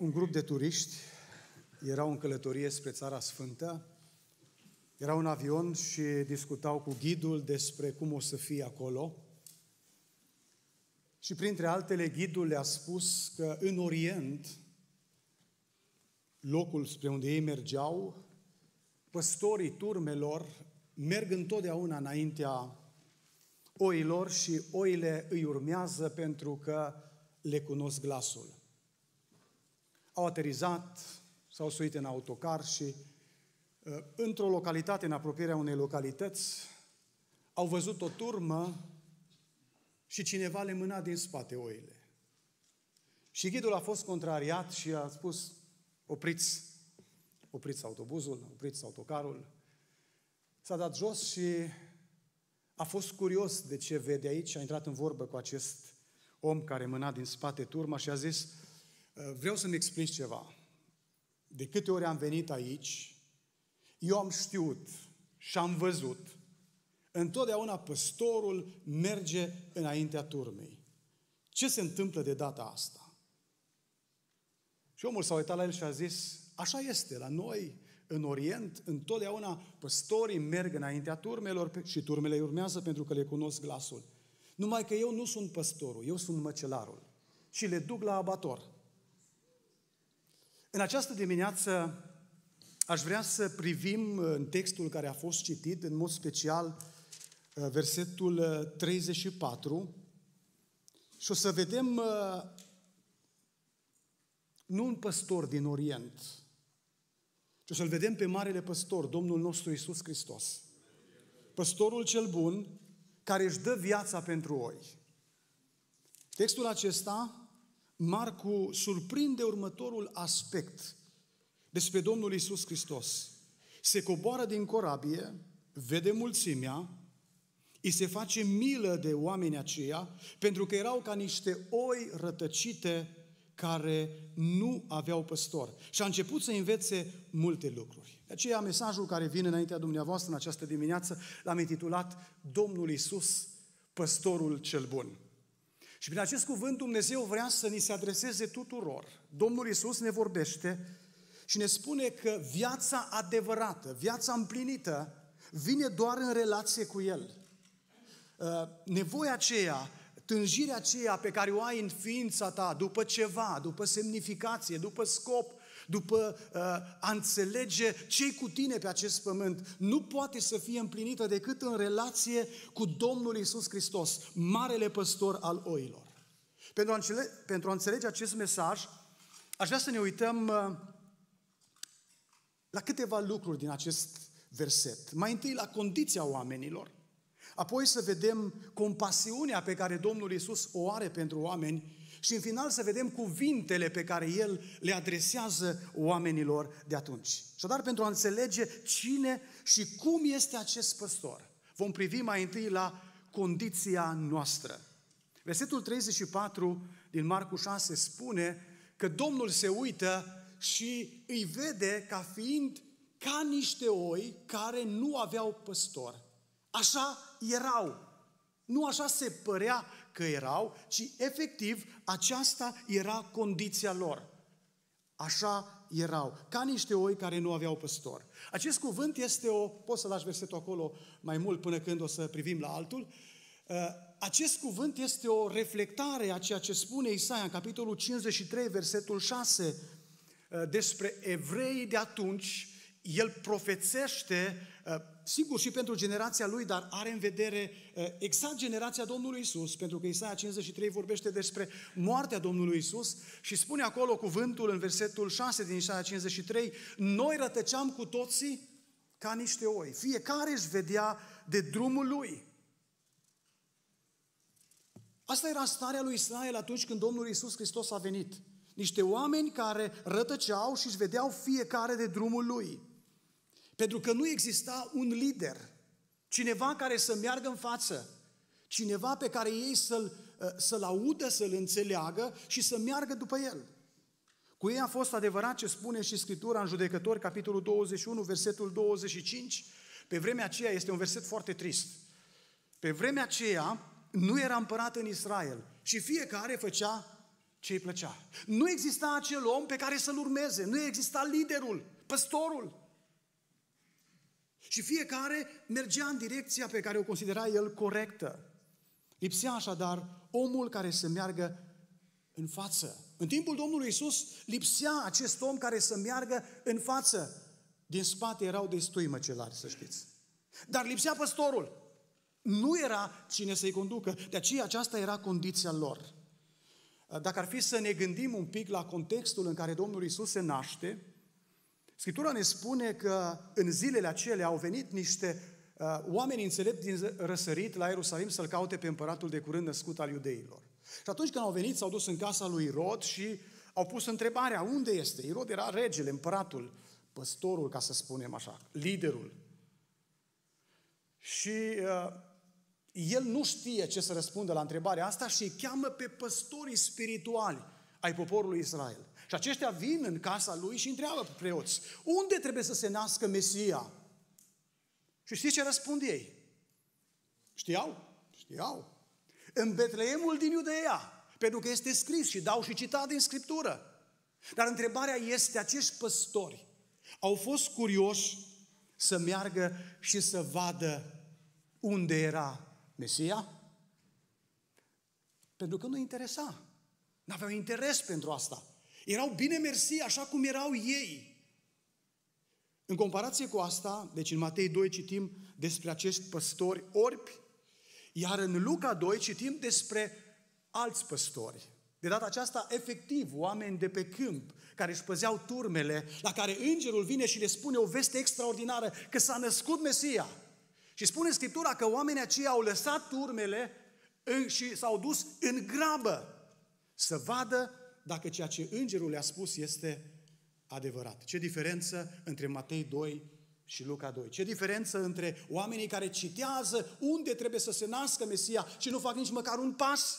un grup de turiști erau în călătorie spre Țara Sfântă, erau în avion și discutau cu ghidul despre cum o să fie acolo. Și printre altele, ghidul le-a spus că în Orient, locul spre unde ei mergeau, păstorii turmelor merg întotdeauna înaintea oilor și oile îi urmează pentru că le cunosc glasul. Au aterizat, s-au suit în autocar și uh, într-o localitate, în apropierea unei localități, au văzut o turmă și cineva le mâna din spate oile. Și ghidul a fost contrariat și a spus, opriți, opriți autobuzul, opriți autocarul. S-a dat jos și a fost curios de ce vede aici, a intrat în vorbă cu acest om care mâna din spate turma și a zis, vreau să-mi explici ceva. De câte ori am venit aici, eu am știut și am văzut, întotdeauna păstorul merge înaintea turmei. Ce se întâmplă de data asta? Și omul s-a uitat la el și a zis, așa este, la noi, în Orient, întotdeauna păstorii merg înaintea turmelor și turmele îi urmează pentru că le cunosc glasul. Numai că eu nu sunt păstorul, eu sunt măcelarul și le duc la abator. În această dimineață aș vrea să privim în textul care a fost citit, în mod special uh, versetul 34 uh, și o să vedem uh, nu un păstor din Orient, ci o să-l vedem pe Marele Păstor, Domnul nostru Isus Hristos. Păstorul cel bun, care își dă viața pentru oi. Textul acesta Marcu surprinde următorul aspect despre Domnul Isus Hristos. Se coboară din corabie, vede mulțimea, îi se face milă de oamenii aceia, pentru că erau ca niște oi rătăcite care nu aveau păstor. Și a început să învețe multe lucruri. De aceea mesajul care vine înaintea dumneavoastră în această dimineață l-am intitulat Domnul Isus, păstorul cel bun. Și prin acest cuvânt Dumnezeu vrea să ni se adreseze tuturor. Domnul Isus ne vorbește și ne spune că viața adevărată, viața împlinită, vine doar în relație cu El. Uh, nevoia aceea, tânjirea aceea pe care o ai în ființa ta, după ceva, după semnificație, după scop, după uh, a înțelege ce cu tine pe acest pământ, nu poate să fie împlinită decât în relație cu Domnul Isus Hristos, Marele Păstor al oilor. Pentru a, înțelege, pentru a înțelege acest mesaj, aș vrea să ne uităm uh, la câteva lucruri din acest verset. Mai întâi la condiția oamenilor, apoi să vedem compasiunea pe care Domnul Isus o are pentru oameni și în final să vedem cuvintele pe care El le adresează oamenilor de atunci. Și dar pentru a înțelege cine și cum este acest păstor, vom privi mai întâi la condiția noastră. Versetul 34 din Marcu 6 spune că Domnul se uită și îi vede ca fiind ca niște oi care nu aveau păstor. Așa erau. Nu așa se părea că erau, ci efectiv aceasta era condiția lor. Așa erau, ca niște oi care nu aveau păstor. Acest cuvânt este o, poți să lași versetul acolo mai mult până când o să privim la altul, uh, acest cuvânt este o reflectare a ceea ce spune Isaia în capitolul 53, versetul 6, uh, despre evrei de atunci, el profețește uh, sigur și pentru generația lui, dar are în vedere uh, exact generația Domnului Isus, pentru că Isaia 53 vorbește despre moartea Domnului Isus și spune acolo cuvântul în versetul 6 din Isaia 53, noi rătăceam cu toții ca niște oi. Fiecare își vedea de drumul lui. Asta era starea lui Israel atunci când Domnul Isus Hristos a venit. Niște oameni care rătăceau și își vedeau fiecare de drumul lui. Pentru că nu exista un lider, cineva care să meargă în față, cineva pe care ei să-l, ă, să-l audă, să-l înțeleagă și să meargă după el. Cu ei a fost adevărat ce spune și Scriptura în Judecători, capitolul 21, versetul 25. Pe vremea aceea este un verset foarte trist. Pe vremea aceea nu era împărat în Israel și fiecare făcea ce îi plăcea. Nu exista acel om pe care să-l urmeze, nu exista liderul, păstorul. Și fiecare mergea în direcția pe care o considera el corectă. Lipsea așadar omul care să meargă în față. În timpul Domnului Isus lipsea acest om care să meargă în față. Din spate erau destui măcelari, să știți. Dar lipsea păstorul. Nu era cine să-i conducă. De aceea aceasta era condiția lor. Dacă ar fi să ne gândim un pic la contextul în care Domnul Isus se naște, Scriptura ne spune că în zilele acelea au venit niște uh, oameni înțelepți din răsărit la Ierusalim să-l caute pe împăratul de curând născut al iudeilor. Și atunci când au venit, s-au dus în casa lui Irod și au pus întrebarea, unde este? Irod era regele, împăratul, păstorul, ca să spunem așa, liderul. Și uh, el nu știe ce să răspundă la întrebarea asta și îi cheamă pe păstorii spirituali ai poporului Israel. Și aceștia vin în casa lui și întreabă pe preoți, unde trebuie să se nască Mesia? Și știți ce răspund ei? Știau? Știau. În Betleemul din Iudeea, pentru că este scris și dau și citat din Scriptură. Dar întrebarea este, acești păstori au fost curioși să meargă și să vadă unde era Mesia? Pentru că nu interesa. N-aveau interes pentru asta. Erau bine mersi așa cum erau ei. În comparație cu asta, deci în Matei 2 citim despre acești păstori orbi, iar în Luca 2 citim despre alți păstori. De data aceasta, efectiv, oameni de pe câmp, care își păzeau turmele, la care îngerul vine și le spune o veste extraordinară, că s-a născut Mesia. Și spune Scriptura că oamenii aceia au lăsat turmele și s-au dus în grabă să vadă dacă ceea ce îngerul le-a spus este adevărat. Ce diferență între Matei 2 și Luca 2? Ce diferență între oamenii care citează unde trebuie să se nască Mesia și nu fac nici măcar un pas?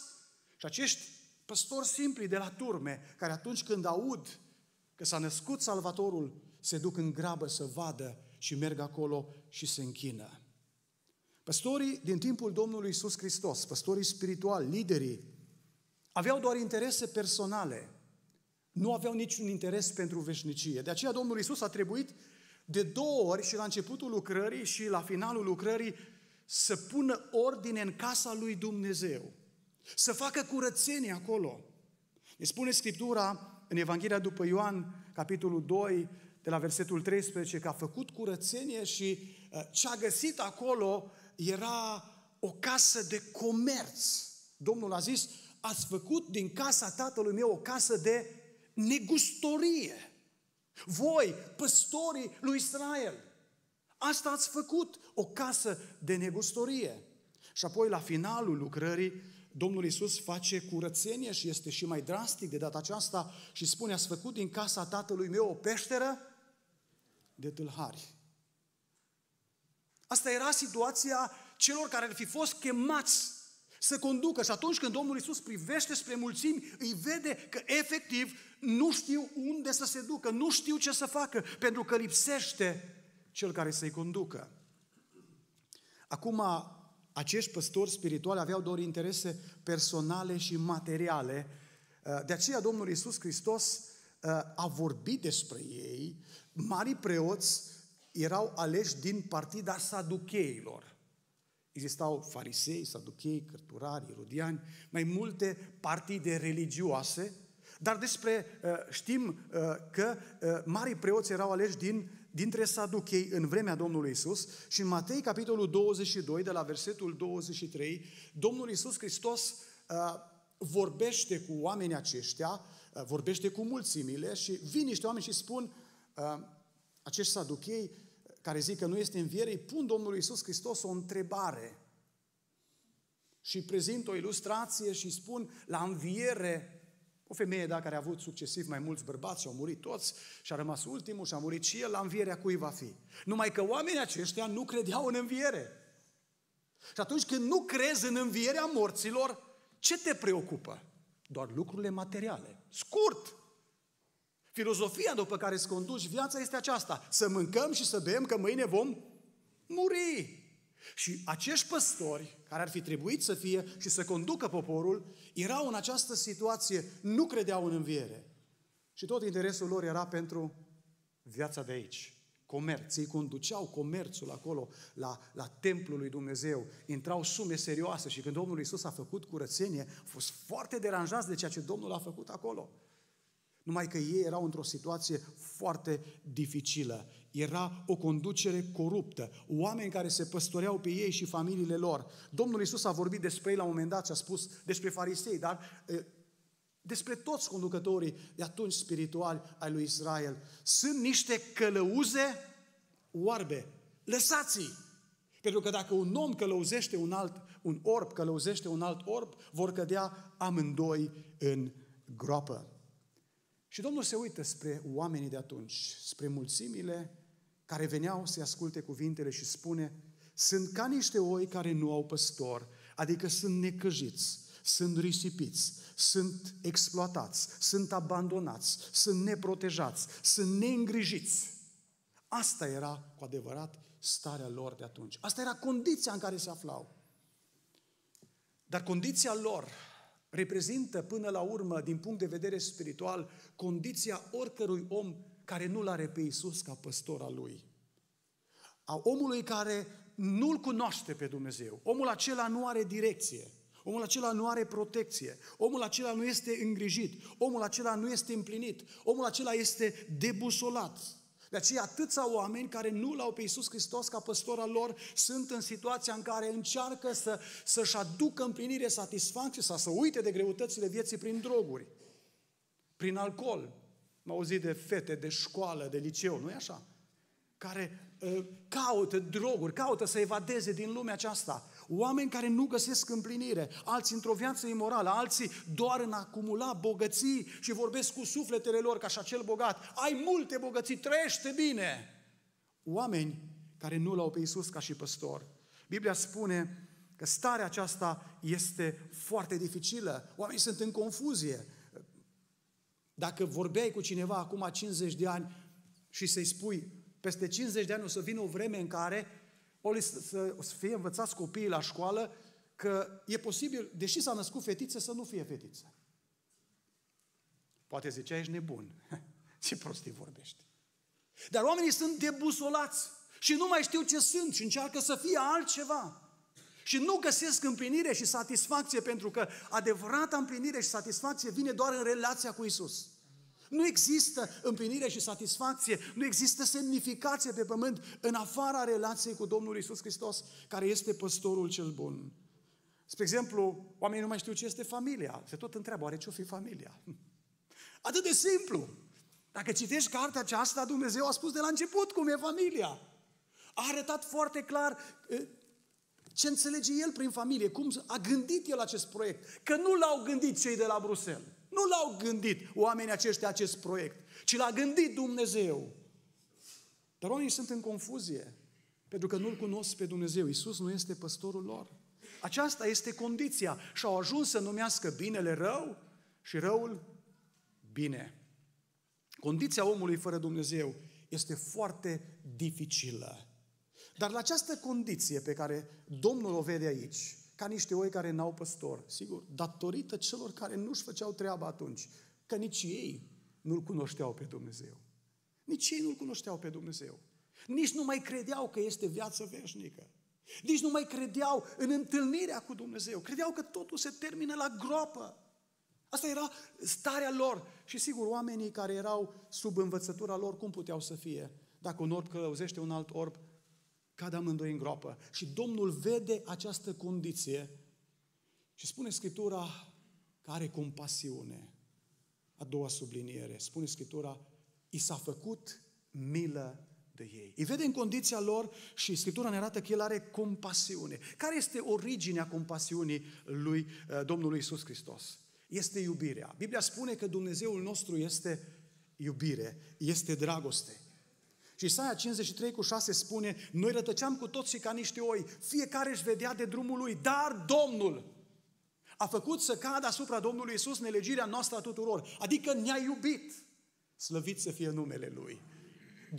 Și acești păstori simpli de la turme, care atunci când aud că s-a născut Salvatorul, se duc în grabă să vadă și merg acolo și se închină. Păstorii din timpul Domnului Isus Hristos, păstorii spirituali, liderii, aveau doar interese personale. Nu aveau niciun interes pentru veșnicie. De aceea Domnul Isus a trebuit de două ori și la începutul lucrării și la finalul lucrării să pună ordine în casa lui Dumnezeu. Să facă curățenie acolo. Ne spune Scriptura în Evanghelia după Ioan, capitolul 2, de la versetul 13, că a făcut curățenie și uh, ce a găsit acolo era o casă de comerț. Domnul a zis, ați făcut din casa tatălui meu o casă de negustorie. Voi, păstorii lui Israel, asta ați făcut, o casă de negustorie. Și apoi, la finalul lucrării, Domnul Isus face curățenie și este și mai drastic de data aceasta și spune, ați făcut din casa tatălui meu o peșteră de tâlhari. Asta era situația celor care ar fi fost chemați să conducă. Și atunci când Domnul Isus privește spre mulțimi, îi vede că efectiv nu știu unde să se ducă, nu știu ce să facă, pentru că lipsește cel care să-i conducă. Acum, acești păstori spirituali aveau doar interese personale și materiale. De aceea Domnul Isus Hristos uh, a vorbit despre ei. Marii preoți erau aleși din partida saducheilor. Existau farisei, saduchei, cărturari, erodiani, mai multe partide religioase, dar despre, uh, știm uh, că uh, marii preoți erau aleși din, dintre saduchei în vremea Domnului Isus și în Matei, capitolul 22, de la versetul 23, Domnul Isus Hristos vorbește cu oamenii aceștia, vorbește cu mulțimile și vin niște oameni și spun, acești saduchei, care zic că nu este înviere, îi pun Domnului Isus Hristos o întrebare și prezint o ilustrație și spun la înviere o femeie, da, care a avut succesiv mai mulți bărbați și au murit toți și a rămas ultimul și a murit și el, la învierea cui va fi. Numai că oamenii aceștia nu credeau în înviere. Și atunci când nu crezi în învierea morților, ce te preocupă? Doar lucrurile materiale. Scurt! Filozofia după care îți conduci viața este aceasta. Să mâncăm și să bem că mâine vom muri. Și acești păstori, care ar fi trebuit să fie și să conducă poporul, erau în această situație, nu credeau în înviere. Și tot interesul lor era pentru viața de aici. Comerț. Ei conduceau comerțul acolo, la, la templul lui Dumnezeu. Intrau sume serioase și când Domnul Isus a făcut curățenie, a fost foarte deranjați de ceea ce Domnul a făcut acolo. Numai că ei erau într-o situație foarte dificilă. Era o conducere coruptă, oameni care se păstoreau pe ei și familiile lor. Domnul Isus a vorbit despre ei la un moment dat și a spus despre farisei, dar despre toți conducătorii de atunci spirituali ai lui Israel. Sunt niște călăuze oarbe. Lăsați-i! Pentru că dacă un om călăuzește un alt, un orb călăuzește un alt orb, vor cădea amândoi în groapă. Și Domnul se uită spre oamenii de atunci, spre mulțimile care veneau să asculte cuvintele și spune sunt ca niște oi care nu au păstor, adică sunt necăjiți, sunt risipiți, sunt exploatați, sunt abandonați, sunt neprotejați, sunt neîngrijiți. Asta era cu adevărat starea lor de atunci. Asta era condiția în care se aflau. Dar condiția lor reprezintă până la urmă, din punct de vedere spiritual, condiția oricărui om care nu-L are pe Iisus ca păstor al lui. A omului care nu-L cunoaște pe Dumnezeu. Omul acela nu are direcție. Omul acela nu are protecție. Omul acela nu este îngrijit. Omul acela nu este împlinit. Omul acela este debusolat. De aceea atâția oameni care nu l-au pe Iisus Hristos ca păstor al lor sunt în situația în care încearcă să, să-și aducă împlinire, satisfacție sau să uite de greutățile vieții prin droguri, prin alcool. M-au auzit de fete de școală, de liceu, nu-i așa? Care uh, caută droguri, caută să evadeze din lumea aceasta. Oameni care nu găsesc împlinire, alții într-o viață imorală, alții doar în a acumula bogății și vorbesc cu sufletele lor ca și acel bogat. Ai multe bogății, trăiește bine! Oameni care nu l-au pe Iisus ca și păstor. Biblia spune că starea aceasta este foarte dificilă. Oamenii sunt în confuzie. Dacă vorbeai cu cineva acum 50 de ani și să-i spui, peste 50 de ani o să vină o vreme în care o să, să fie învățați copiii la școală că e posibil, deși s-a născut fetiță, să nu fie fetiță. Poate zicea, ești nebun. ce prostii vorbești. Dar oamenii sunt debusolați și nu mai știu ce sunt și încearcă să fie altceva. Și nu găsesc împlinire și satisfacție pentru că adevărata împlinire și satisfacție vine doar în relația cu Isus. Nu există împlinire și satisfacție, nu există semnificație pe pământ în afara relației cu Domnul Isus Hristos, care este păstorul cel bun. Spre exemplu, oamenii nu mai știu ce este familia. Se tot întreabă, oare ce-o fi familia? Atât de simplu. Dacă citești cartea aceasta, Dumnezeu a spus de la început cum e familia. A arătat foarte clar ce înțelege El prin familie, cum a gândit El acest proiect. Că nu l-au gândit cei de la Bruxelles. Nu l-au gândit oamenii aceștia acest proiect, ci l-a gândit Dumnezeu. Dar oamenii sunt în confuzie, pentru că nu-L cunosc pe Dumnezeu. Iisus nu este păstorul lor. Aceasta este condiția. Și au ajuns să numească binele rău și răul bine. Condiția omului fără Dumnezeu este foarte dificilă. Dar la această condiție pe care Domnul o vede aici, ca niște oi care n-au păstor. Sigur, datorită celor care nu-și făceau treaba atunci, că nici ei nu-L cunoșteau pe Dumnezeu. Nici ei nu-L cunoșteau pe Dumnezeu. Nici nu mai credeau că este viață veșnică. Nici nu mai credeau în întâlnirea cu Dumnezeu. Credeau că totul se termină la groapă. Asta era starea lor. Și sigur, oamenii care erau sub învățătura lor, cum puteau să fie? Dacă un orb călăuzește un alt orb, cad amândoi în groapă. Și Domnul vede această condiție și spune Scriptura că are compasiune. A doua subliniere. Spune Scriptura, i s-a făcut milă de ei. Îi vede în condiția lor și Scriptura ne arată că El are compasiune. Care este originea compasiunii lui uh, Domnului Isus Hristos? Este iubirea. Biblia spune că Dumnezeul nostru este iubire, este dragoste. Și Isaia 53 cu 6 spune, noi rătăceam cu toții ca niște oi, fiecare își vedea de drumul lui, dar Domnul a făcut să cadă asupra Domnului Isus nelegirea noastră a tuturor, adică ne-a iubit. Slăvit să fie numele Lui.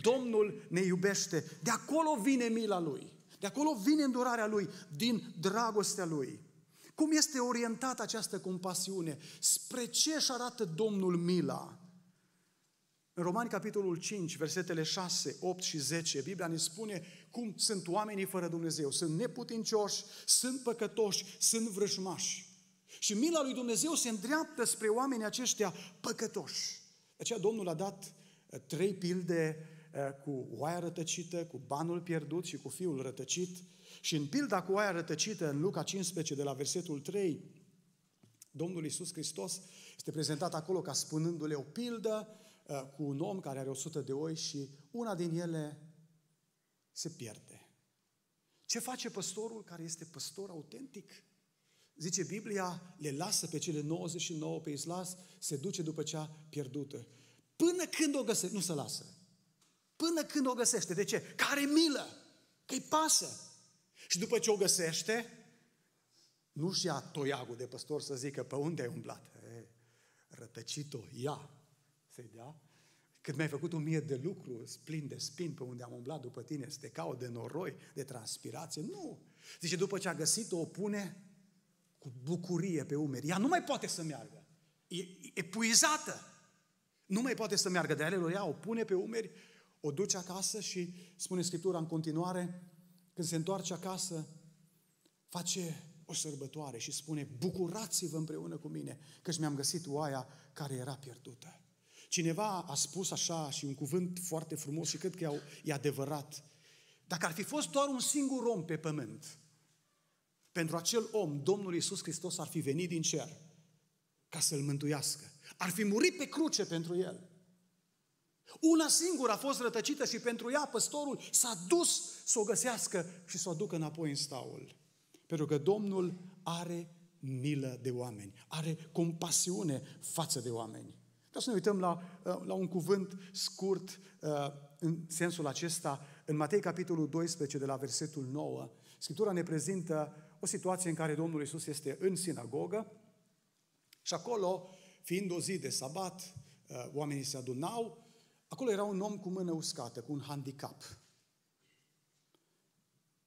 Domnul ne iubește, de acolo vine mila Lui. De acolo vine îndurarea Lui, din dragostea Lui. Cum este orientată această compasiune? Spre ce își arată Domnul mila? În Romani, capitolul 5, versetele 6, 8 și 10, Biblia ne spune cum sunt oamenii fără Dumnezeu. Sunt neputincioși, sunt păcătoși, sunt vrăjmași. Și mila lui Dumnezeu se îndreaptă spre oamenii aceștia păcătoși. De aceea Domnul a dat uh, trei pilde uh, cu oaia rătăcită, cu banul pierdut și cu fiul rătăcit. Și în pilda cu oaia rătăcită, în Luca 15, de la versetul 3, Domnul Iisus Hristos este prezentat acolo ca spunându-le o pildă uh, cu un om care are 100 de oi și una din ele se pierde. Ce face păstorul care este păstor autentic? Zice Biblia, le lasă pe cele 99 pe islas, se duce după cea pierdută. Până când o găsește, nu se lasă. Până când o găsește. De ce? Care milă, că-i pasă. Și după ce o găsește, nu-și ia toiagul de păstor să zică pe unde ai umblat. E, rătăcit-o, ia, să-i dea. Cât mi-ai făcut un mie de lucru, plin de spin pe unde am umblat după tine, să te caut de noroi, de transpirație. Nu. Zice, după ce a găsit-o, o pune cu bucurie pe umeri. Ea nu mai poate să meargă. E epuizată. Nu mai poate să meargă. De alelor ea o pune pe umeri, o duce acasă și spune Scriptura în continuare, când se întoarce acasă, face o sărbătoare și spune, bucurați-vă împreună cu mine, căci mi-am găsit oaia care era pierdută. Cineva a spus așa și un cuvânt foarte frumos și cred că e adevărat. Dacă ar fi fost doar un singur om pe pământ, pentru acel om, Domnul Iisus Hristos ar fi venit din cer ca să-l mântuiască. Ar fi murit pe cruce pentru el. Una singură a fost rătăcită și pentru ea păstorul s-a dus să o găsească și să o ducă înapoi în staul. Pentru că Domnul are milă de oameni, are compasiune față de oameni. Dar să ne uităm la, uh, la un cuvânt scurt uh, în sensul acesta, în Matei capitolul 12, de la versetul 9, Scriptura ne prezintă o situație în care Domnul Isus este în sinagogă și acolo, fiind o zi de sabat, uh, oamenii se adunau, acolo era un om cu mână uscată, cu un handicap.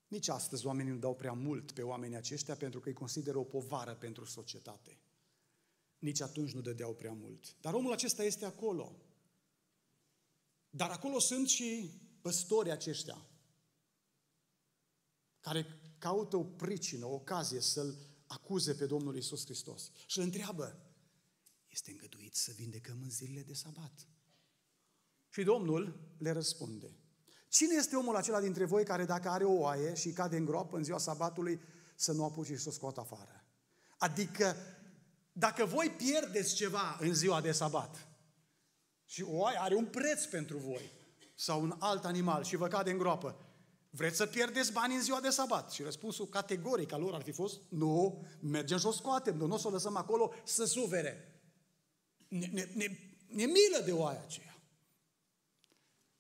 Nici astăzi oamenii nu dau prea mult pe oamenii aceștia pentru că îi consideră o povară pentru societate. Nici atunci nu dădeau prea mult. Dar omul acesta este acolo. Dar acolo sunt și păstorii aceștia, care caută o pricină, o ocazie să-L acuze pe Domnul Isus Hristos. Și îl întreabă, este îngăduit să vindecăm în zilele de sabat? Și Domnul le răspunde, cine este omul acela dintre voi care dacă are o oaie și cade în groapă în ziua sabatului, să nu apuce și să o scoată afară? Adică, dacă voi pierdeți ceva în ziua de sabat și o oaie are un preț pentru voi sau un alt animal și vă cade în groapă, Vreți să pierdeți bani în ziua de sabat? Și răspunsul categoric al lor ar fi fost, nu, mergem și o scoatem, nu o să o lăsăm acolo să suvere. Ne, ne, ne, ne milă de oaia aceea.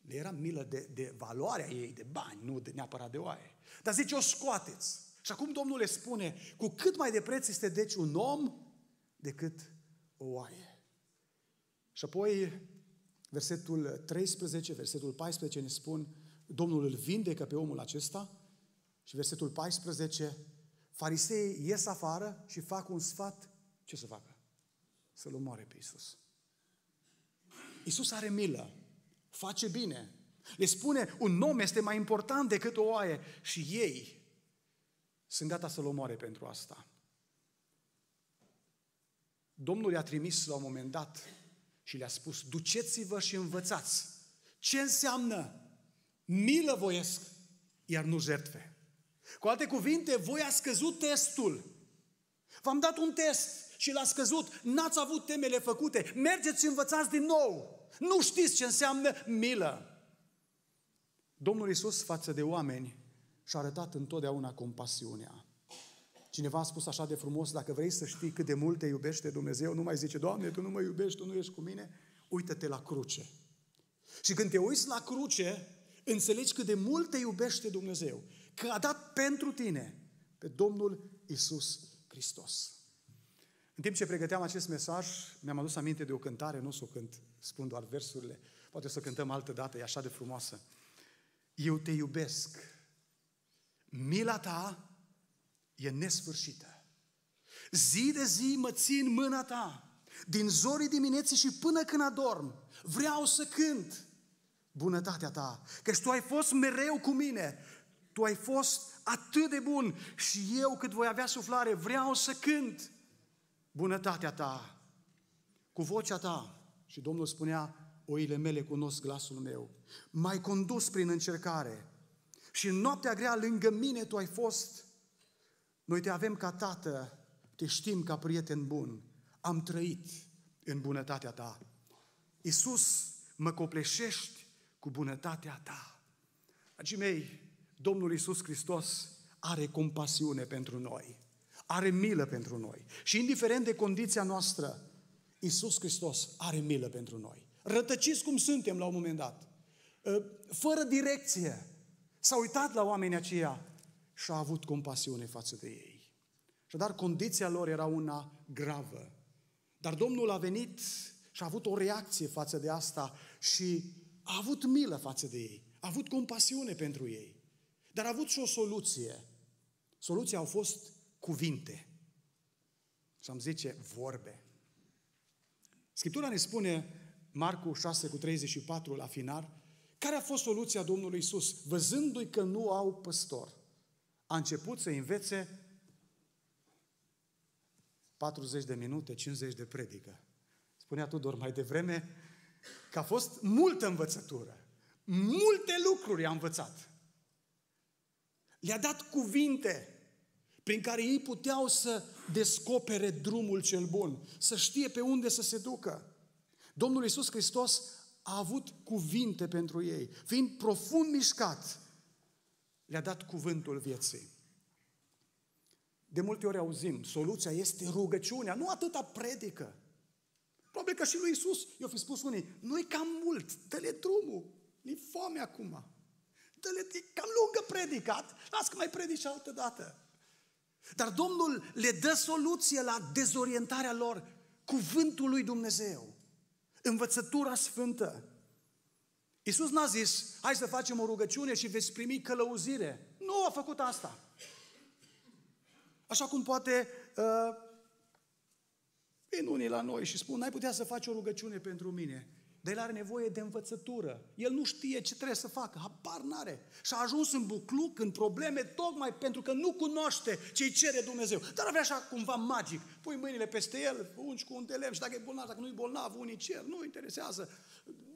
Le era milă de, de valoarea ei, de bani, nu de, neapărat de oaie. Dar zice, o scoateți. Și acum Domnul le spune, cu cât mai de preț este deci un om decât o oaie. Și apoi versetul 13, versetul 14 ne spun, Domnul îl vindecă pe omul acesta și versetul 14, fariseii ies afară și fac un sfat, ce să facă? Să-L omoare pe Isus. Isus are milă, face bine, le spune un om este mai important decât o oaie și ei sunt gata să-L omoare pentru asta. Domnul i-a trimis la un moment dat și le-a spus, duceți-vă și învățați ce înseamnă milă voiesc, iar nu jertfe. Cu alte cuvinte, voi a scăzut testul. V-am dat un test și l-a scăzut. N-ați avut temele făcute. Mergeți și învățați din nou. Nu știți ce înseamnă milă. Domnul Isus față de oameni și-a arătat întotdeauna compasiunea. Cineva a spus așa de frumos, dacă vrei să știi cât de mult te iubește Dumnezeu, nu mai zice, Doamne, Tu nu mă iubești, Tu nu ești cu mine, uită-te la cruce. Și când te uiți la cruce, înțelegi cât de mult te iubește Dumnezeu, că a dat pentru tine pe Domnul Isus Hristos. În timp ce pregăteam acest mesaj, mi-am adus aminte de o cântare, nu o să o cânt, spun doar versurile, poate să o cântăm altă dată, e așa de frumoasă. Eu te iubesc, mila ta e nesfârșită. Zi de zi mă țin mâna ta, din zorii dimineții și până când adorm. Vreau să cânt bunătatea ta, căci tu ai fost mereu cu mine. Tu ai fost atât de bun și eu cât voi avea suflare vreau să cânt bunătatea ta cu vocea ta. Și Domnul spunea, oile mele cunosc glasul meu. M-ai condus prin încercare și în noaptea grea lângă mine tu ai fost. Noi te avem ca tată, te știm ca prieten bun. Am trăit în bunătatea ta. Iisus, mă copleșești cu bunătatea ta. Dragii mei, Domnul Iisus Hristos are compasiune pentru noi. Are milă pentru noi. Și indiferent de condiția noastră, Iisus Hristos are milă pentru noi. Rătăciți cum suntem la un moment dat. Ă, fără direcție. S-a uitat la oamenii aceia și a avut compasiune față de ei. Și dar condiția lor era una gravă. Dar Domnul a venit și a avut o reacție față de asta și a avut milă față de ei. A avut compasiune pentru ei. Dar a avut și o soluție. Soluția au fost cuvinte. Și am zice vorbe. Scriptura ne spune, Marcu 6 cu 34 la final, care a fost soluția Domnului Isus? Văzându-i că nu au păstor, a început să învețe 40 de minute, 50 de predică. Spunea Tudor mai devreme că a fost multă învățătură. Multe lucruri a învățat. Le-a dat cuvinte prin care ei puteau să descopere drumul cel bun, să știe pe unde să se ducă. Domnul Iisus Hristos a avut cuvinte pentru ei, fiind profund mișcat, le-a dat cuvântul vieții. De multe ori auzim, soluția este rugăciunea, nu atâta predică. Probabil că și lui Isus i-au fi spus unii, nu-i cam mult, dă-le drumul, e foame acum. Dă-le, e cam lungă predicat, las că mai predici altă dată. Dar Domnul le dă soluție la dezorientarea lor, cuvântul lui Dumnezeu, învățătura sfântă. Iisus n-a zis, hai să facem o rugăciune și veți primi călăuzire. Nu a făcut asta. Așa cum poate uh, vin unii la noi și spun, n-ai putea să faci o rugăciune pentru mine. Dar el are nevoie de învățătură. El nu știe ce trebuie să facă, habar n-are. Și a ajuns în bucluc, în probleme, tocmai pentru că nu cunoaște ce îi cere Dumnezeu. Dar avea așa cumva magic. Pui mâinile peste el, ungi cu un delem și dacă e bolnav, dacă nu e bolnav, unii cer, nu interesează.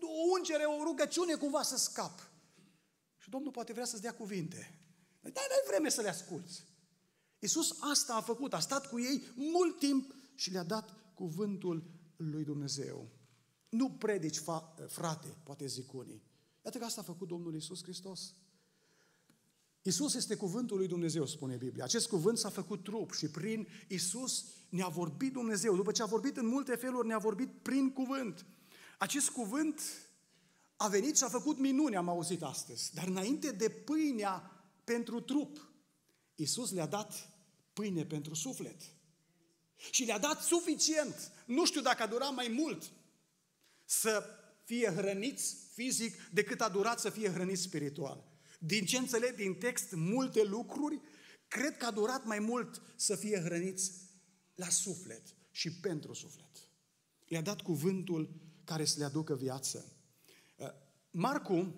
O ungere, o rugăciune cumva să scap. Și Domnul poate vrea să-ți dea cuvinte. Dar n-ai vreme să le asculți. Iisus asta a făcut, a stat cu ei mult timp și le-a dat cuvântul lui Dumnezeu. Nu predici, fa, frate, poate zic unii. Iată că asta a făcut Domnul Isus Hristos. Isus este cuvântul lui Dumnezeu, spune Biblia. Acest cuvânt s-a făcut trup și prin Isus ne-a vorbit Dumnezeu. După ce a vorbit în multe feluri, ne-a vorbit prin cuvânt. Acest cuvânt a venit și a făcut minuni, am auzit astăzi. Dar înainte de pâinea pentru trup, Isus le-a dat pâine pentru suflet. Și le-a dat suficient. Nu știu dacă a durat mai mult să fie hrăniți fizic decât a durat să fie hrăniți spiritual. Din ce înțeleg din text multe lucruri, cred că a durat mai mult să fie hrăniți la suflet și pentru suflet. Le-a dat cuvântul care să le aducă viață. Uh, Marcu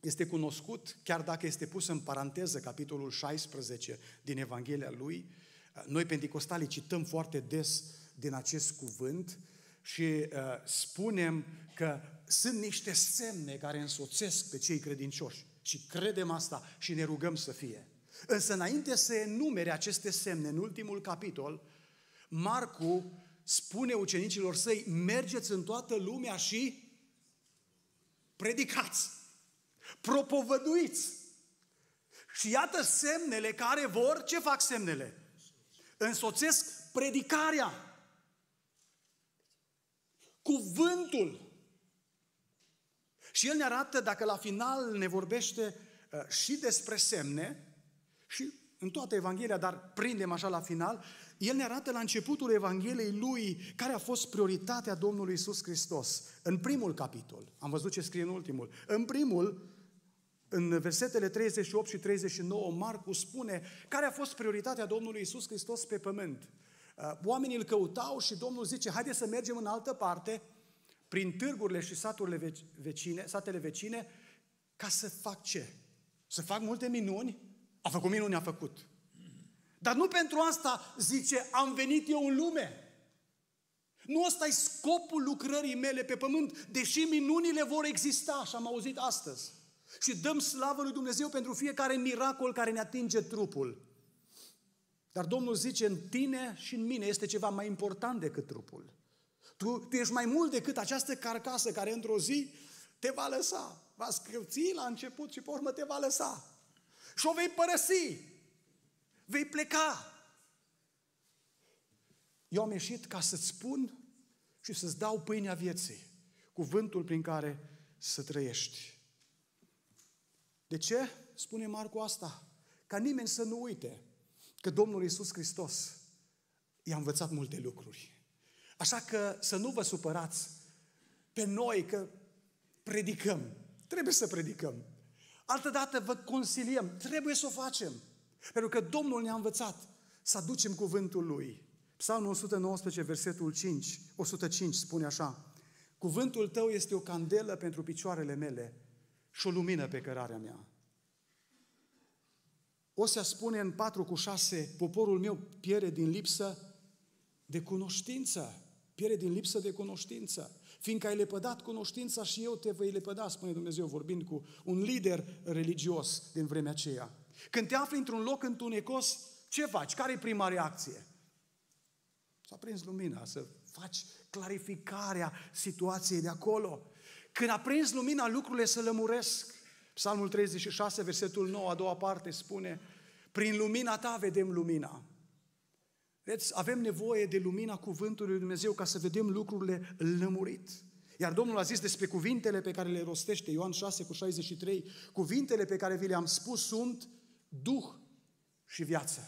este cunoscut, chiar dacă este pus în paranteză capitolul 16 din Evanghelia lui, uh, noi pentecostalii cităm foarte des din acest cuvânt, și uh, spunem că sunt niște semne care însoțesc pe cei credincioși. Și credem asta și ne rugăm să fie. Însă înainte să enumere aceste semne, în ultimul capitol, Marcu spune ucenicilor săi, mergeți în toată lumea și predicați, propovăduiți. Și iată semnele care vor, ce fac semnele? Însoțesc predicarea cuvântul. Și el ne arată, dacă la final ne vorbește uh, și despre semne, și în toată Evanghelia, dar prindem așa la final, el ne arată la începutul Evangheliei lui care a fost prioritatea Domnului Isus Hristos. În primul capitol, am văzut ce scrie în ultimul, în primul, În versetele 38 și 39, Marcu spune care a fost prioritatea Domnului Isus Hristos pe pământ. Uh, oamenii îl căutau și Domnul zice, haideți să mergem în altă parte, prin târgurile și saturile vecine, satele vecine, ca să fac ce? Să fac multe minuni? A făcut minuni, a făcut. Dar nu pentru asta zice, am venit eu în lume. Nu ăsta e scopul lucrării mele pe pământ, deși minunile vor exista, și am auzit astăzi. Și dăm slavă lui Dumnezeu pentru fiecare miracol care ne atinge trupul. Dar Domnul zice, în tine și în mine este ceva mai important decât trupul. Tu, tu ești mai mult decât această carcasă care într-o zi te va lăsa. Va scârți la început și pe urmă te va lăsa. Și o vei părăsi. Vei pleca. Eu am ieșit ca să-ți spun și să-ți dau pâinea vieții, cuvântul prin care să trăiești. De ce spune Marcu asta? Ca nimeni să nu uite că Domnul Iisus Hristos i-a învățat multe lucruri. Așa că să nu vă supărați pe noi că predicăm. Trebuie să predicăm. Altădată vă consiliem. Trebuie să o facem. Pentru că Domnul ne-a învățat să aducem cuvântul Lui. Psalmul 119, versetul 5, 105 spune așa. Cuvântul tău este o candelă pentru picioarele mele și o lumină pe cărarea mea. Osea spune în 4 cu 6, poporul meu pierde din lipsă de cunoștință. Pierde din lipsă de cunoștință. Fiindcă ai lepădat cunoștința și eu te voi lepăda, spune Dumnezeu vorbind cu un lider religios din vremea aceea. Când te afli într-un loc întunecos, ce faci? Care e prima reacție? Să aprins lumina, să faci clarificarea situației de acolo. Când aprins lumina, lucrurile se lămuresc. Psalmul 36, versetul 9, a doua parte, spune Prin lumina ta vedem lumina. Deci avem nevoie de lumina cuvântului lui Dumnezeu ca să vedem lucrurile lămurit. Iar Domnul a zis despre cuvintele pe care le rostește, Ioan 6 cu 63, cuvintele pe care vi le-am spus sunt Duh și viață.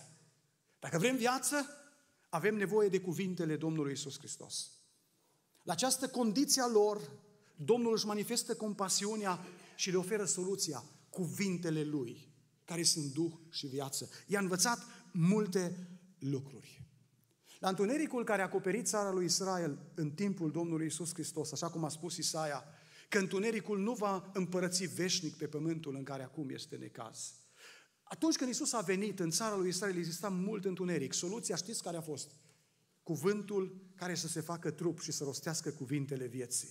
Dacă vrem viață, avem nevoie de cuvintele Domnului Isus Hristos. La această condiție a lor, Domnul își manifestă compasiunea și le oferă soluția, cuvintele Lui, care sunt Duh și viață. I-a învățat multe lucruri. La întunericul care a acoperit țara lui Israel în timpul Domnului Isus Hristos, așa cum a spus Isaia, că întunericul nu va împărăți veșnic pe pământul în care acum este necaz. Atunci când Isus a venit în țara lui Israel, exista mult întuneric. Soluția știți care a fost? Cuvântul care să se facă trup și să rostească cuvintele vieții.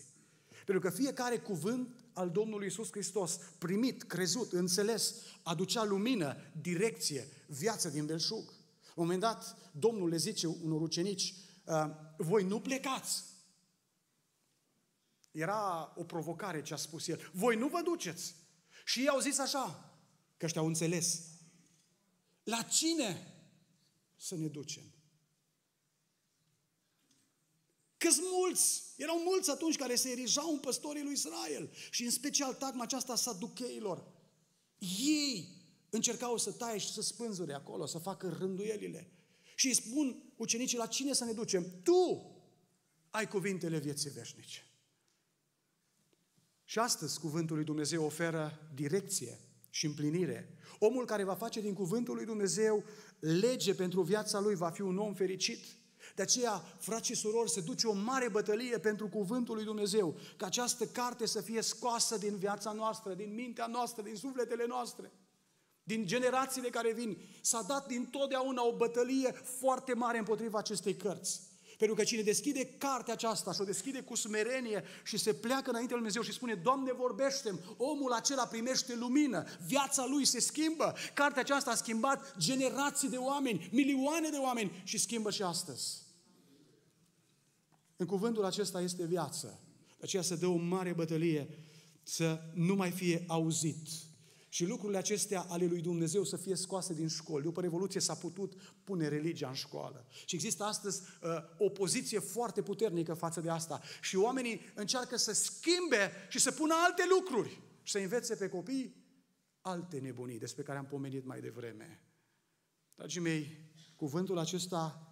Pentru că fiecare cuvânt al Domnului Isus Hristos, primit, crezut, înțeles, aducea lumină, direcție, viață din belșug. La un moment dat, Domnul le zice unor ucenici, uh, voi nu plecați. Era o provocare ce a spus el. Voi nu vă duceți. Și ei au zis așa, că ăștia au înțeles. La cine să ne ducem? că mulți, erau mulți atunci care se erijau în păstorii lui Israel și în special tagma aceasta saducheilor. Ei încercau să taie și să spânzure acolo, să facă rânduielile. Și îi spun ucenicii, la cine să ne ducem? Tu ai cuvintele vieții veșnice. Și astăzi cuvântul lui Dumnezeu oferă direcție și împlinire. Omul care va face din cuvântul lui Dumnezeu lege pentru viața lui va fi un om fericit. De aceea, frați și surori, se duce o mare bătălie pentru cuvântul lui Dumnezeu, ca această carte să fie scoasă din viața noastră, din mintea noastră, din sufletele noastre, din generațiile care vin. S-a dat din totdeauna o bătălie foarte mare împotriva acestei cărți. Pentru că cine deschide cartea aceasta și o deschide cu smerenie și se pleacă înainte lui Dumnezeu și spune, Doamne, vorbește omul acela primește lumină, viața lui se schimbă. Cartea aceasta a schimbat generații de oameni, milioane de oameni și schimbă și astăzi. În cuvântul acesta este viață. De aceea se dă o mare bătălie să nu mai fie auzit. Și lucrurile acestea ale lui Dumnezeu să fie scoase din școli. După Revoluție s-a putut pune religia în școală. Și există astăzi uh, o poziție foarte puternică față de asta. Și oamenii încearcă să schimbe și să pună alte lucruri și să învețe pe copii alte nebunii despre care am pomenit mai devreme. Dragii mei, cuvântul acesta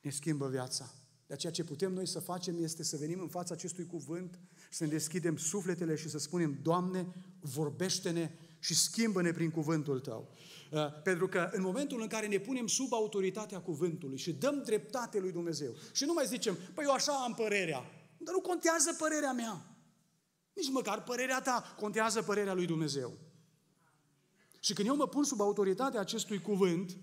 ne schimbă viața. De aceea ce putem noi să facem este să venim în fața acestui cuvânt, să ne deschidem sufletele și să spunem, Doamne, vorbește-ne și schimbă-ne prin cuvântul Tău. Uh, pentru că în momentul în care ne punem sub autoritatea cuvântului și dăm dreptate lui Dumnezeu și nu mai zicem, păi eu așa am părerea, dar nu contează părerea mea. Nici măcar părerea ta, contează părerea lui Dumnezeu. Și când eu mă pun sub autoritatea acestui cuvânt,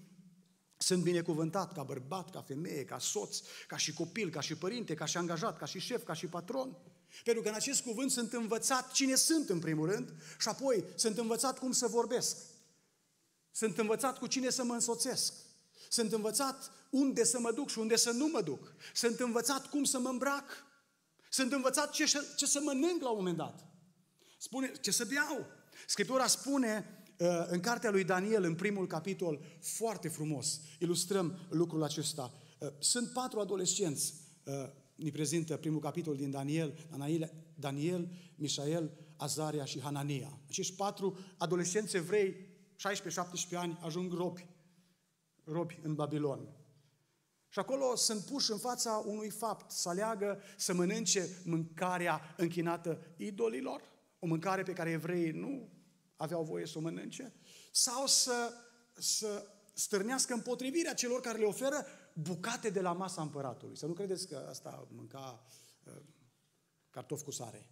sunt binecuvântat ca bărbat, ca femeie, ca soț, ca și copil, ca și părinte, ca și angajat, ca și șef, ca și patron. Pentru că în acest cuvânt sunt învățat cine sunt în primul rând și apoi sunt învățat cum să vorbesc. Sunt învățat cu cine să mă însoțesc. Sunt învățat unde să mă duc și unde să nu mă duc. Sunt învățat cum să mă îmbrac. Sunt învățat ce, ce să mănânc la un moment dat. Spune ce să beau. Scriptura spune uh, în cartea lui Daniel, în primul capitol, foarte frumos, ilustrăm lucrul acesta. Uh, sunt patru adolescenți, uh, ne prezintă primul capitol din Daniel, Daniel, Daniel Mișael, Azaria și Hanania. Acești patru adolescenți evrei 16-17 ani, ajung robi, robi în Babilon. Și acolo sunt puși în fața unui fapt, să aleagă să mănânce mâncarea închinată idolilor, o mâncare pe care evreii nu aveau voie să o mănânce, sau să, să stârnească împotrivirea celor care le oferă bucate de la masa împăratului. Să nu credeți că asta mânca uh, cartofi cu sare.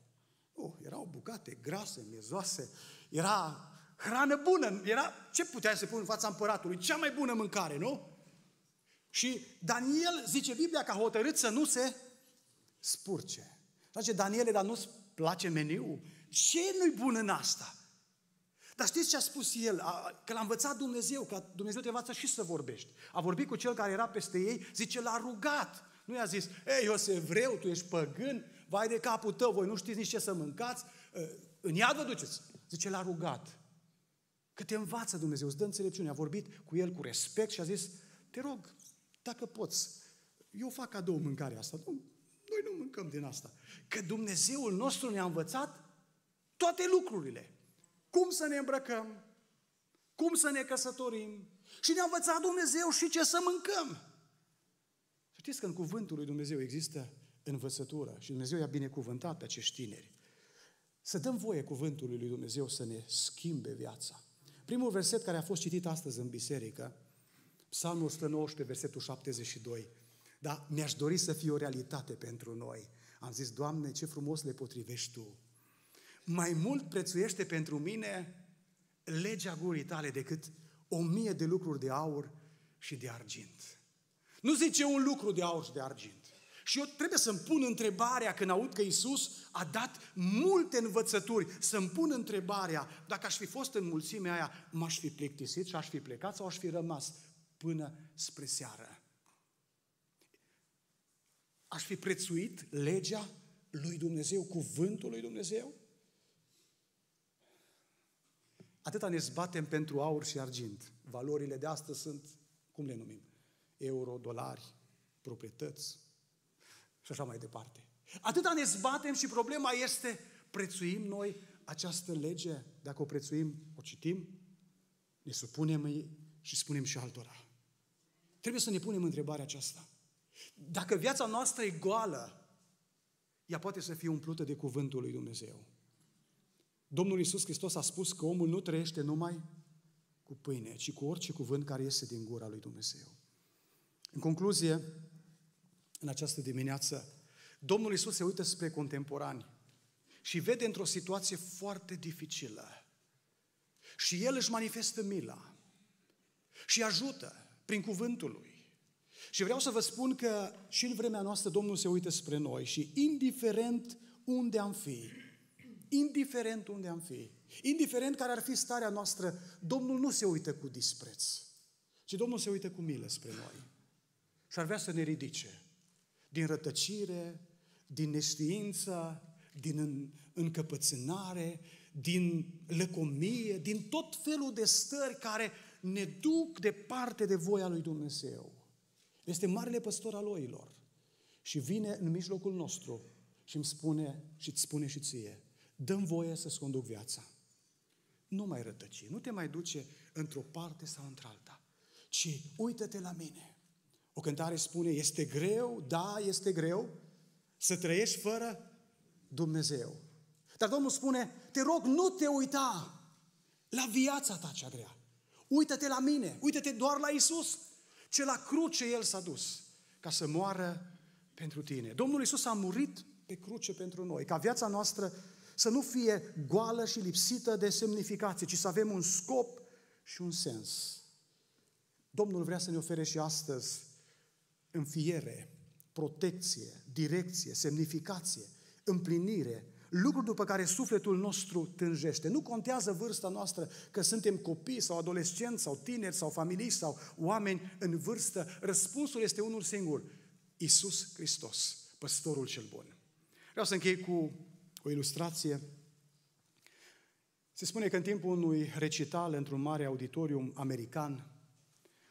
Oh, erau bucate grase, miezoase, era hrană bună. Era, ce putea să pun în fața împăratului? Cea mai bună mâncare, nu? Și Daniel, zice Biblia, că a hotărât să nu se spurce. Zice, Daniele, dar nu-ți place meniu? Ce nu-i bun în asta? Dar știți ce a spus el? A, că l-a învățat Dumnezeu, că Dumnezeu te învață și să vorbești. A vorbit cu cel care era peste ei, zice, l-a rugat. Nu i-a zis, ei, eu sunt evreu, tu ești păgân, vai de capul tău, voi nu știți nici ce să mâncați, în iad vă duceți. Zice, l-a rugat. Că te învață Dumnezeu, îți dă înțelepciune. A vorbit cu el cu respect și a zis, te rog, dacă poți, eu fac cadou mâncarea asta. Nu, noi nu mâncăm din asta. Că Dumnezeul nostru ne-a învățat toate lucrurile. Cum să ne îmbrăcăm, cum să ne căsătorim și ne-a învățat Dumnezeu și ce să mâncăm. Știți că în cuvântul lui Dumnezeu există învățătură și Dumnezeu i-a binecuvântat pe acești tineri. Să dăm voie cuvântului lui Dumnezeu să ne schimbe viața. Primul verset care a fost citit astăzi în biserică, Psalmul 119, versetul 72. Dar mi-aș dori să fie o realitate pentru noi. Am zis, Doamne, ce frumos le potrivești Tu. Mai mult prețuiește pentru mine legea gurii tale decât o mie de lucruri de aur și de argint. Nu zice un lucru de aur și de argint. Și eu trebuie să-mi pun întrebarea când aud că Isus a dat multe învățături, să-mi pun întrebarea, dacă aș fi fost în mulțimea aia, m-aș fi plictisit și aș fi plecat sau aș fi rămas până spre seară. Aș fi prețuit legea lui Dumnezeu, cuvântul lui Dumnezeu? Atâta ne zbatem pentru aur și argint. Valorile de astăzi sunt, cum le numim? Euro, dolari, proprietăți, și așa mai departe. Atâta ne zbatem și problema este, prețuim noi această lege? Dacă o prețuim, o citim, ne supunem și spunem și altora. Trebuie să ne punem întrebarea aceasta. Dacă viața noastră e goală, ea poate să fie umplută de cuvântul lui Dumnezeu. Domnul Iisus Hristos a spus că omul nu trăiește numai cu pâine, ci cu orice cuvânt care iese din gura lui Dumnezeu. În concluzie, în această dimineață, Domnul Isus se uită spre contemporani și vede într-o situație foarte dificilă. Și El își manifestă mila și ajută prin cuvântul Lui. Și vreau să vă spun că și în vremea noastră Domnul se uită spre noi și indiferent unde am fi, indiferent unde am fi, indiferent care ar fi starea noastră, Domnul nu se uită cu dispreț, ci Domnul se uită cu milă spre noi. Și ar vrea să ne ridice din rătăcire, din neștiință, din încăpățânare, din lăcomie, din tot felul de stări care ne duc departe de voia lui Dumnezeu. Este marele păstor al oilor. Și vine în mijlocul nostru și îmi spune și îți spune și ție, dăm voie să-ți conduc viața. Nu mai rătăci, nu te mai duce într-o parte sau într-alta, ci uită-te la mine. O cântare spune, este greu, da, este greu, să trăiești fără Dumnezeu. Dar Domnul spune, te rog, nu te uita la viața ta cea grea. Uită-te la mine, uită-te doar la Isus, ce la cruce El s-a dus ca să moară pentru tine. Domnul Isus a murit pe cruce pentru noi, ca viața noastră să nu fie goală și lipsită de semnificație, ci să avem un scop și un sens. Domnul vrea să ne ofere și astăzi înfiere, protecție, direcție, semnificație, împlinire, lucruri după care sufletul nostru tânjește. Nu contează vârsta noastră, că suntem copii sau adolescenți sau tineri sau familii sau oameni în vârstă. Răspunsul este unul singur. Isus Hristos, păstorul cel bun. Vreau să închei cu o ilustrație. Se spune că în timpul unui recital într-un mare auditorium american,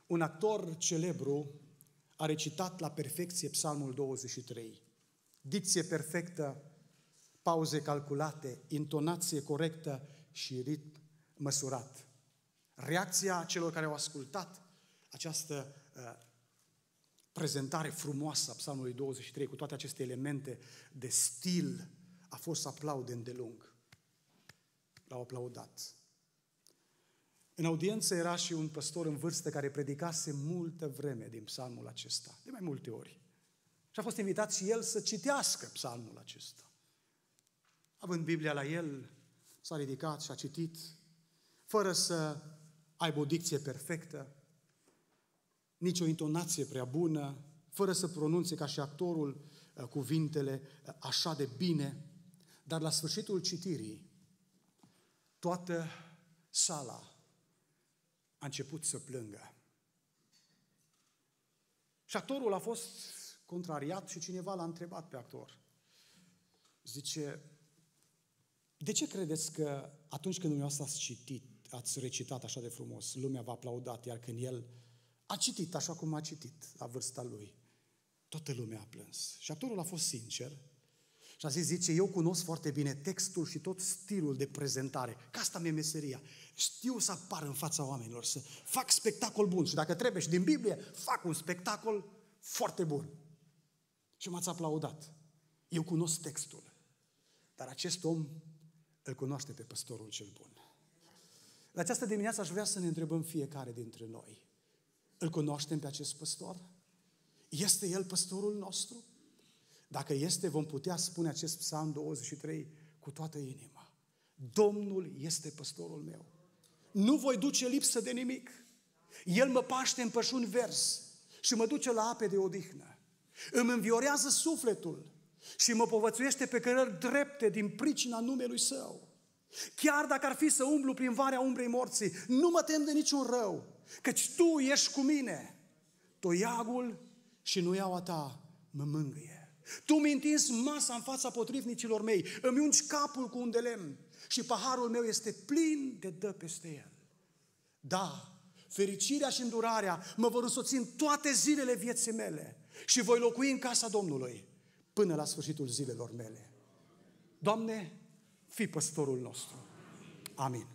un actor celebru a recitat la perfecție Psalmul 23. Dicție perfectă, pauze calculate, intonație corectă și ritm măsurat. Reacția celor care au ascultat această uh, prezentare frumoasă a Psalmului 23 cu toate aceste elemente de stil a fost să aplaude îndelung. L-au aplaudat. În audiență era și un păstor în vârstă care predicase multă vreme din psalmul acesta, de mai multe ori. Și a fost invitat și el să citească psalmul acesta. Având Biblia la el, s-a ridicat și a citit, fără să aibă o dicție perfectă, nici o intonație prea bună, fără să pronunțe ca și actorul uh, cuvintele uh, așa de bine, dar la sfârșitul citirii, toată sala a început să plângă. Și actorul a fost contrariat și cineva l-a întrebat pe actor. Zice, de ce credeți că atunci când dumneavoastră ați citit, ați recitat așa de frumos, lumea v-a aplaudat, iar când el a citit așa cum a citit la vârsta lui, toată lumea a plâns. Și actorul a fost sincer și a zis, zice, eu cunosc foarte bine textul și tot stilul de prezentare, că asta mi-e meseria. Știu să apar în fața oamenilor, să fac spectacol bun și dacă trebuie și din Biblie, fac un spectacol foarte bun. Și m-ați aplaudat. Eu cunosc textul. Dar acest om îl cunoaște pe păstorul cel bun. La această dimineață aș vrea să ne întrebăm fiecare dintre noi. Îl cunoaștem pe acest păstor? Este el păstorul nostru? Dacă este, vom putea spune acest psalm 23 cu toată inima. Domnul este păstorul meu. Nu voi duce lipsă de nimic. El mă paște în pășuni vers și mă duce la ape de odihnă. Îmi înviorează sufletul și mă povățuiește pe cărări drepte din pricina numelui Său. Chiar dacă ar fi să umblu prin varea umbrei morții, nu mă tem de niciun rău, căci Tu ești cu mine. Toiagul și nuiaua Ta mă mângâie. Tu mi întins masa în fața potrivnicilor mei, îmi ungi capul cu un de lemn și paharul meu este plin de dă peste el. Da, fericirea și îndurarea mă vor însoți în toate zilele vieții mele și voi locui în casa Domnului până la sfârșitul zilelor mele. Doamne, fii păstorul nostru. Amin.